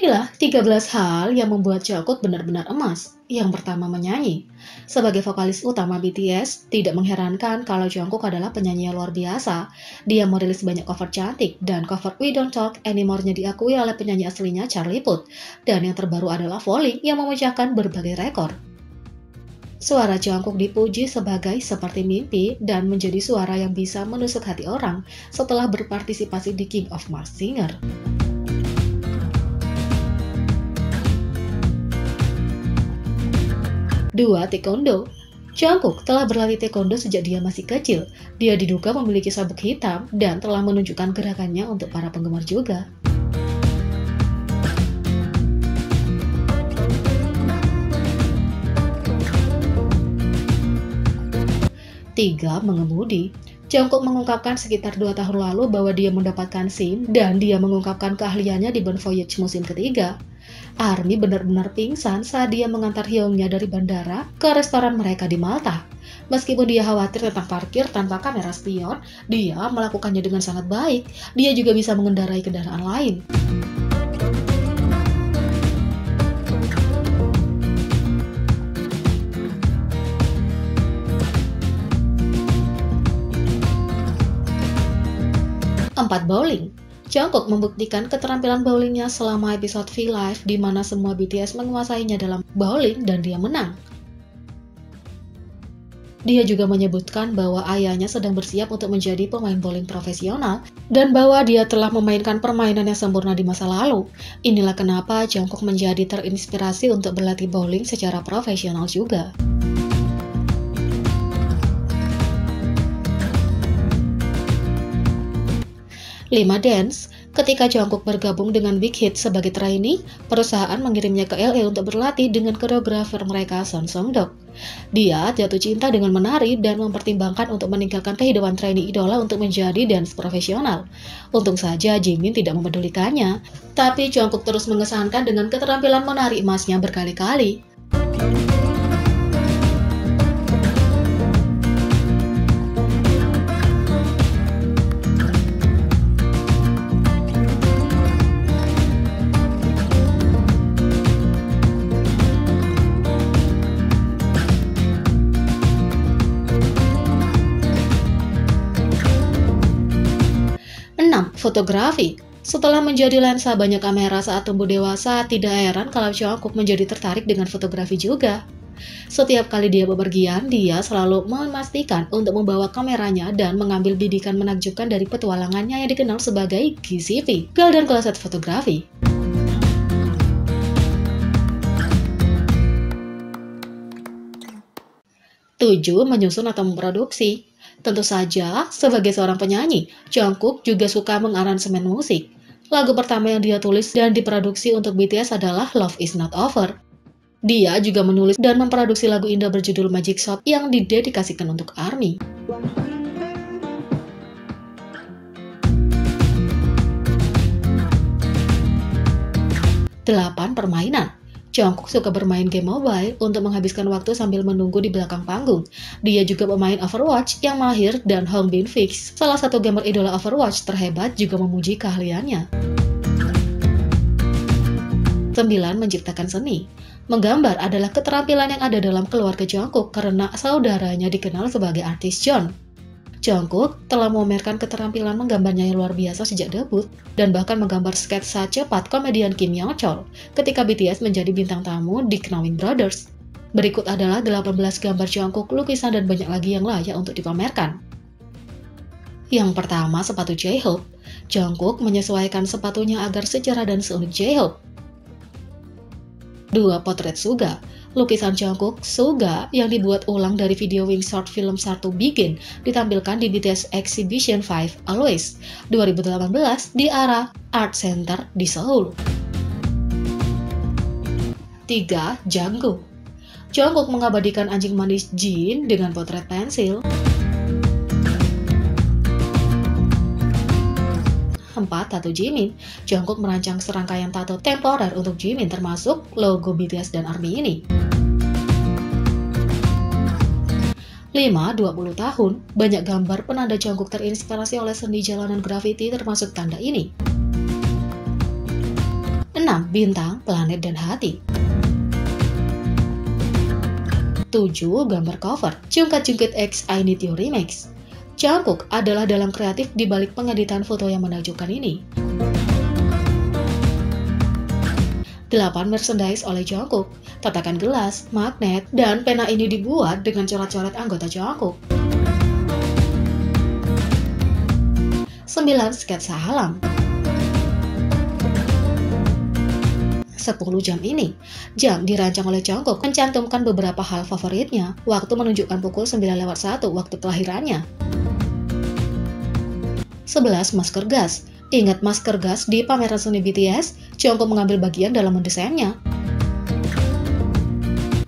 Inilah 13 hal yang membuat Jungkook benar-benar emas. Yang pertama menyanyi. Sebagai vokalis utama BTS, tidak mengherankan kalau Jungkook adalah penyanyi yang luar biasa. Dia merilis banyak cover cantik, dan cover We Don't Talk Anymore-nya diakui oleh penyanyi aslinya Charlie Puth. Dan yang terbaru adalah Falling yang memecahkan berbagai rekor. Suara Jungkook dipuji sebagai seperti mimpi dan menjadi suara yang bisa menusuk hati orang setelah berpartisipasi di King of Mars Singer. 2. Taekwondo Jungkook telah berlatih taekwondo sejak dia masih kecil. Dia diduga memiliki sabuk hitam dan telah menunjukkan gerakannya untuk para penggemar juga. Tiga, mengemudi. Jungkook mengungkapkan sekitar dua tahun lalu bahwa dia mendapatkan SIM dan dia mengungkapkan keahliannya di Burn Voyage musim ketiga. Army benar-benar pingsan saat dia mengantar Hyungnya dari bandara ke restoran mereka di Malta. Meskipun dia khawatir tentang parkir tanpa kamera spion, dia melakukannya dengan sangat baik. Dia juga bisa mengendarai kendaraan lain. Empat bowling. Jungkook membuktikan keterampilan bowlingnya selama episode V-Live di mana semua BTS menguasainya dalam bowling dan dia menang. Dia juga menyebutkan bahwa ayahnya sedang bersiap untuk menjadi pemain bowling profesional dan bahwa dia telah memainkan permainan yang sempurna di masa lalu. Inilah kenapa Jungkook menjadi terinspirasi untuk berlatih bowling secara profesional juga. 5 Dance, ketika Jungkook bergabung dengan Big Hit sebagai trainee, perusahaan mengirimnya ke LA untuk berlatih dengan koreografer mereka Son Song Dok. Dia jatuh cinta dengan menari dan mempertimbangkan untuk meninggalkan kehidupan trainee idola untuk menjadi dance profesional. Untung saja Jimin tidak memedulikannya, tapi Jungkook terus mengesankan dengan keterampilan menari emasnya berkali-kali. Fotografi setelah menjadi lensa banyak kamera saat tumbuh dewasa, tidak heran kalau Jungkook menjadi tertarik dengan fotografi juga. Setiap kali dia bepergian, dia selalu memastikan untuk membawa kameranya dan mengambil bidikan menakjubkan dari petualangannya yang dikenal sebagai GCV, Golden Closet Photography. Tujuh, menyusun atau memproduksi. Tentu saja, sebagai seorang penyanyi, Jungkook juga suka mengaransemen musik. Lagu pertama yang dia tulis dan diproduksi untuk BTS adalah Love Is Not Over. Dia juga menulis dan memproduksi lagu indah berjudul Magic Shop yang didedikasikan untuk ARMY. Delapan permainan Jungkook suka bermain game mobile untuk menghabiskan waktu sambil menunggu di belakang panggung. Dia juga pemain Overwatch yang mahir dan Hong Bin Fix, salah satu gamer idola Overwatch terhebat juga memuji keahliannya. 9. Menciptakan seni Menggambar adalah keterampilan yang ada dalam keluarga Jungkook karena saudaranya dikenal sebagai artis John. Jungkook telah memamerkan keterampilan menggambarnya yang luar biasa sejak debut dan bahkan menggambar sketsa cepat komedian Kim Young Chol ketika BTS menjadi bintang tamu di Knowing Brothers. Berikut adalah 18 gambar Jungkook, lukisan dan banyak lagi yang layak untuk dipamerkan. Yang pertama, sepatu J-Hope. Jungkook menyesuaikan sepatunya agar sejarah dan seunik J-Hope. Dua potret Suga lukisan Jungkook Suga yang dibuat ulang dari video Wing short film Sartu Begin ditampilkan di BTS Exhibition 5 Always 2018 di Ara Art Center di Seoul. 3. Jungkook Jungkook mengabadikan anjing manis Jin dengan potret pensil. 4 tato Jimin, Jungkook merancang serangkaian tato temporer untuk Jimin termasuk logo BTS dan ARMY ini. 5. 20 tahun, banyak gambar penanda Jungkook terinspirasi oleh seni jalanan graffiti termasuk tanda ini. 6. 6. Bintang, planet, dan hati 7. Gambar cover Jungkat-jungkit X I Need You Remix Jungkook adalah dalam kreatif di balik pengeditan foto yang menakjubkan ini. 8 merchandise oleh Jungkook. Tatakan gelas, magnet, dan pena ini dibuat dengan coret-coret anggota Jungkook. 9 sketsa alam. 10 jam ini. Jam dirancang oleh Jungkook mencantumkan beberapa hal favoritnya. Waktu menunjukkan pukul 9 lewat 1 waktu kelahirannya. 11 masker gas. Ingat masker gas di pameran seni BTS, Jungkook mengambil bagian dalam mendesainnya.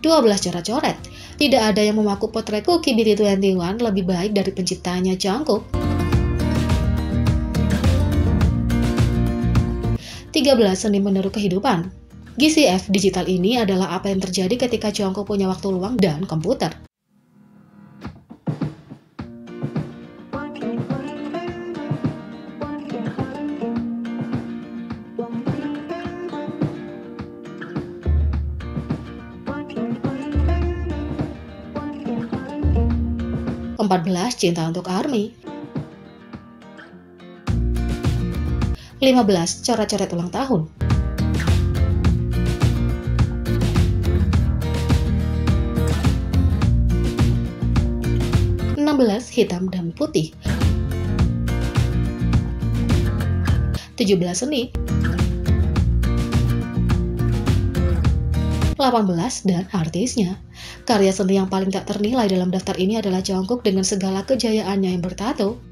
12 cara coret. Tidak ada yang memaku potret Cookie BT21 lebih baik dari penciptanya Jungkook. 13 seni meniru kehidupan. GCF digital ini adalah apa yang terjadi ketika Jongko punya waktu luang dan komputer. Empat belas cinta untuk Army 15. Coret-coret ulang tahun hitam dan putih. 17 seni. 18 dan artisnya. Karya seni yang paling tak ternilai dalam daftar ini adalah Jungkook dengan segala kejayaannya yang bertato.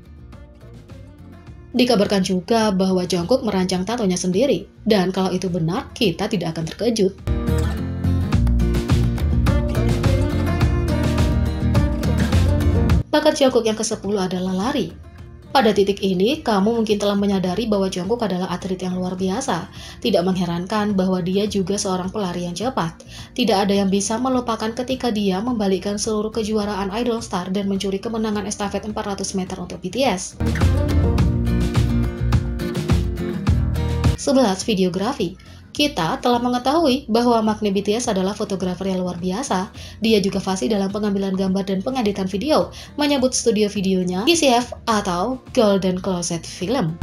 Dikabarkan juga bahwa Jungkook merancang tatonya sendiri, dan kalau itu benar, kita tidak akan terkejut. Bakat Jungkook yang ke-10 adalah lari. Pada titik ini, kamu mungkin telah menyadari bahwa Jungkook adalah atlet yang luar biasa. Tidak mengherankan bahwa dia juga seorang pelari yang cepat. Tidak ada yang bisa melupakan ketika dia membalikkan seluruh kejuaraan Idol Star dan mencuri kemenangan estafet 400 meter untuk BTS. 11. Videografi kita telah mengetahui bahwa Magni BTS adalah fotografer yang luar biasa. Dia juga fasih dalam pengambilan gambar dan pengeditan video, menyebut studio videonya GCF atau Golden Closet Film.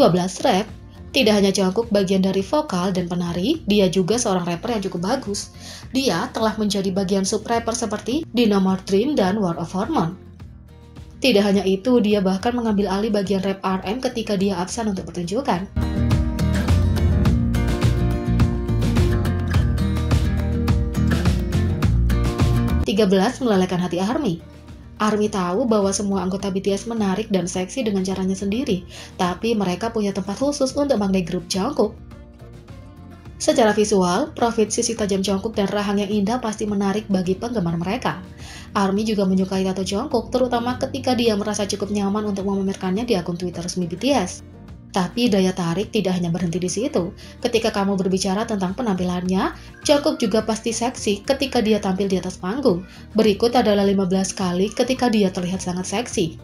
12 rap tidak hanya Jungkook bagian dari vokal dan penari, dia juga seorang rapper yang cukup bagus. Dia telah menjadi bagian sub-rapper seperti Dynamite Dream dan War of Hormone. Tidak hanya itu, dia bahkan mengambil alih bagian rap RM ketika dia absen untuk pertunjukan. Belas melelehkan hati Army. Army tahu bahwa semua anggota BTS menarik dan seksi dengan caranya sendiri, tapi mereka punya tempat khusus untuk magnet grup Jungkook. Secara visual, profit sisi tajam Jungkook dan rahang yang indah pasti menarik bagi penggemar mereka. ARMY juga menyukai tato Jungkook, terutama ketika dia merasa cukup nyaman untuk memamerkannya di akun Twitter resmi BTS. Tapi daya tarik tidak hanya berhenti di situ. Ketika kamu berbicara tentang penampilannya, Jungkook juga pasti seksi ketika dia tampil di atas panggung. Berikut adalah 15 kali ketika dia terlihat sangat seksi.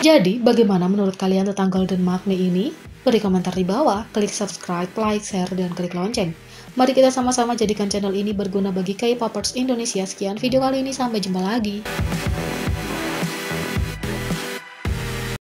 Jadi, bagaimana menurut kalian tentang Golden Magne ini? Beri komentar di bawah, klik subscribe, like, share, dan klik lonceng. Mari kita sama-sama jadikan channel ini berguna bagi K-popers Indonesia. Sekian video kali ini, sampai jumpa lagi.